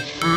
feel.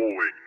Calling